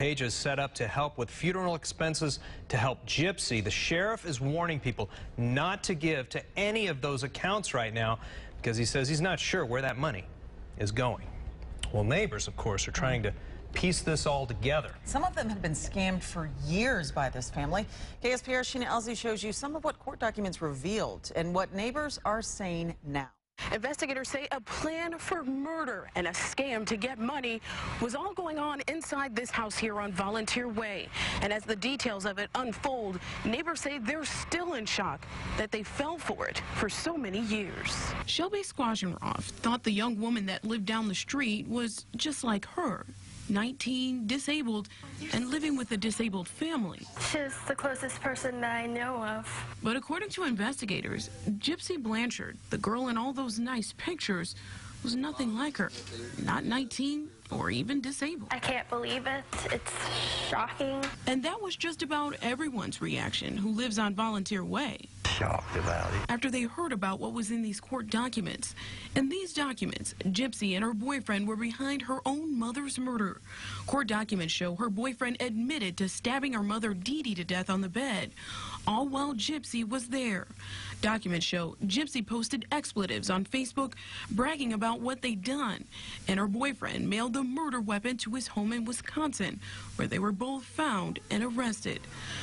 Page is set up to help with funeral expenses to help Gypsy. The sheriff is warning people not to give to any of those accounts right now because he says he's not sure where that money is going. Well, neighbors, of course, are trying to piece this all together. Some of them had been scammed for years by this family. KSPR Sheena Elsie shows you some of what court documents revealed and what neighbors are saying now. Investigators say a plan for murder and a scam to get money was all going on inside this house here on Volunteer Way. And as the details of it unfold, neighbors say they're still in shock that they fell for it for so many years. Shelby Squazenroff thought the young woman that lived down the street was just like her. 19, disabled, and living with a disabled family. She's the closest person that I know of. But according to investigators, Gypsy Blanchard, the girl in all those nice pictures, was nothing like her. Not 19 or even disabled. I can't believe it. It's shocking. And that was just about everyone's reaction who lives on Volunteer Way shocked about it. After they heard about what was in these court documents. In these documents, Gypsy and her boyfriend were behind her own mother's murder. Court documents show her boyfriend admitted to stabbing her mother Dee Dee to death on the bed, all while Gypsy was there. Documents show Gypsy posted expletives on Facebook bragging about what they'd done, and her boyfriend mailed the murder weapon to his home in Wisconsin, where they were both found and arrested.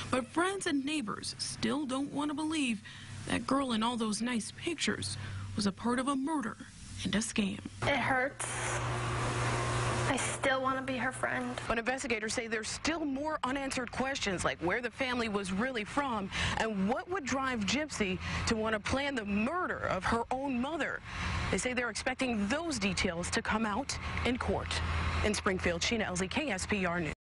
But friends and neighbors still don't want to believe that girl in all those nice pictures was a part of a murder and a scam. It hurts. I still want to be her friend. But investigators say there's still more unanswered questions like where the family was really from and what would drive Gypsy to want to plan the murder of her own mother. They say they're expecting those details to come out in court. In Springfield, Sheena Elsie, KSPR News.